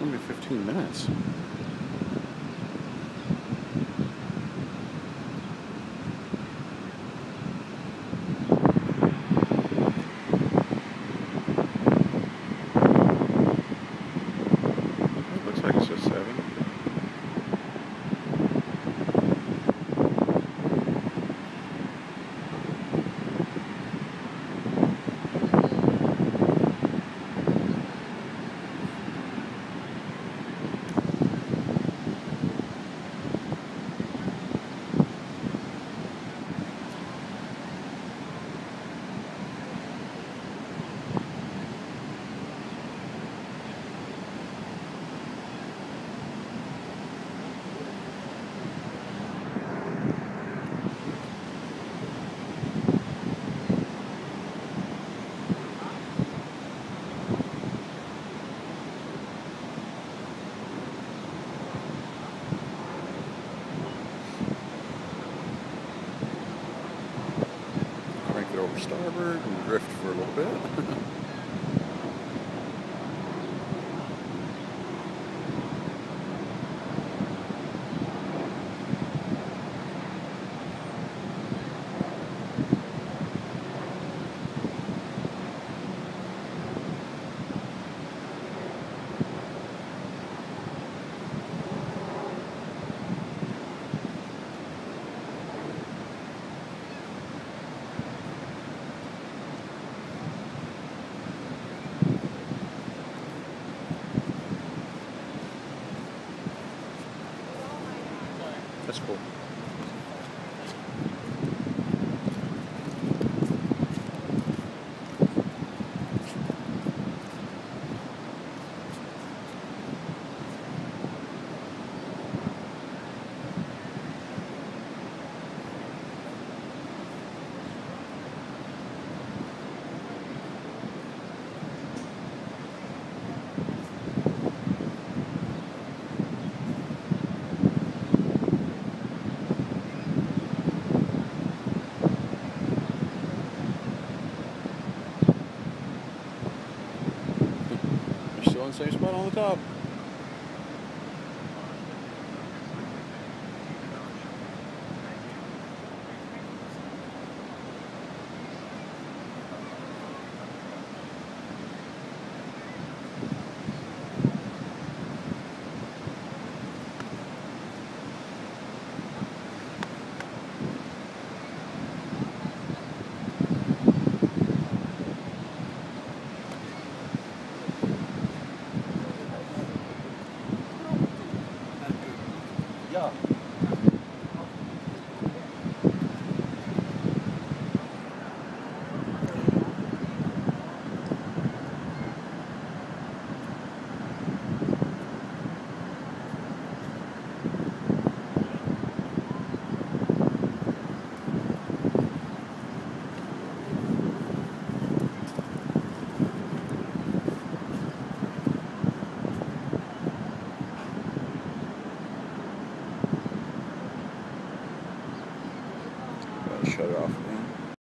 only 15 minutes. It looks like it's just seven. Starboard and drift for a little bit. That's cool. Still in the same spot on the top. 下。shut it off.